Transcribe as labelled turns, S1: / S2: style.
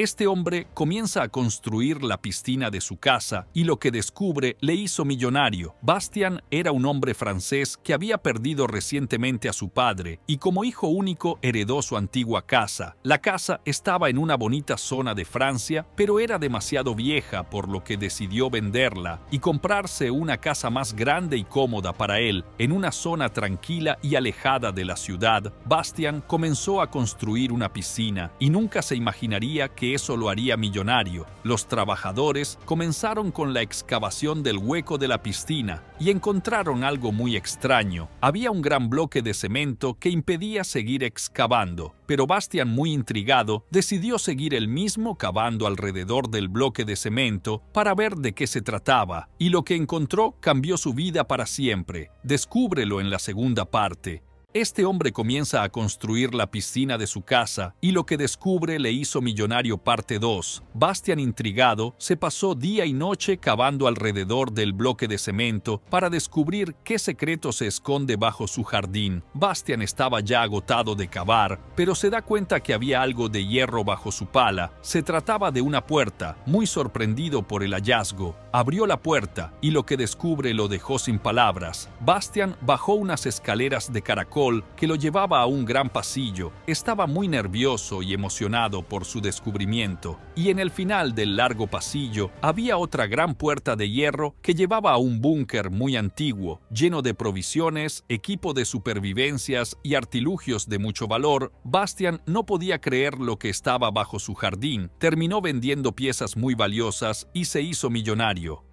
S1: Este hombre comienza a construir la piscina de su casa y lo que descubre le hizo millonario. Bastian era un hombre francés que había perdido recientemente a su padre y como hijo único heredó su antigua casa. La casa estaba en una bonita zona de Francia, pero era demasiado vieja por lo que decidió venderla y comprarse una casa más grande y cómoda para él, en una zona tranquila y alejada de la ciudad. Bastian comenzó a construir una piscina y nunca se imaginaría que eso lo haría millonario. Los trabajadores comenzaron con la excavación del hueco de la piscina y encontraron algo muy extraño. Había un gran bloque de cemento que impedía seguir excavando, pero Bastian, muy intrigado, decidió seguir el mismo cavando alrededor del bloque de cemento para ver de qué se trataba, y lo que encontró cambió su vida para siempre. Descúbrelo en la segunda parte. Este hombre comienza a construir la piscina de su casa y lo que descubre le hizo millonario parte 2. Bastian intrigado se pasó día y noche cavando alrededor del bloque de cemento para descubrir qué secreto se esconde bajo su jardín. Bastian estaba ya agotado de cavar, pero se da cuenta que había algo de hierro bajo su pala. Se trataba de una puerta. Muy sorprendido por el hallazgo, abrió la puerta y lo que descubre lo dejó sin palabras. Bastian bajó unas escaleras de caracol que lo llevaba a un gran pasillo. Estaba muy nervioso y emocionado por su descubrimiento, y en el final del largo pasillo había otra gran puerta de hierro que llevaba a un búnker muy antiguo, lleno de provisiones, equipo de supervivencias y artilugios de mucho valor. Bastian no podía creer lo que estaba bajo su jardín, terminó vendiendo piezas muy valiosas y se hizo millonario.